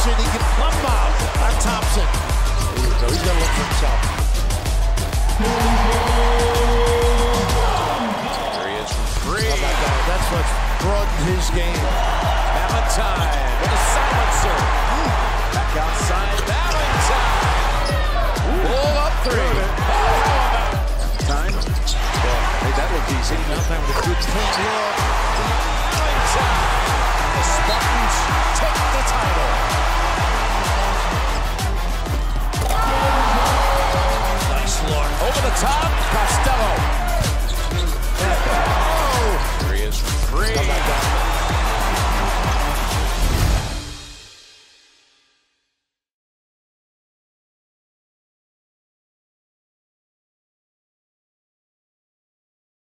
position. He can plumb out on Thompson. So he's going to look for himself. There he is from three. Oh my God, that's what's broadened his game. Valentine with a silencer. Back outside, Valentine. Pull up three. Time. Well, made that look easy. Valentine with a good clean look. Top, Costello.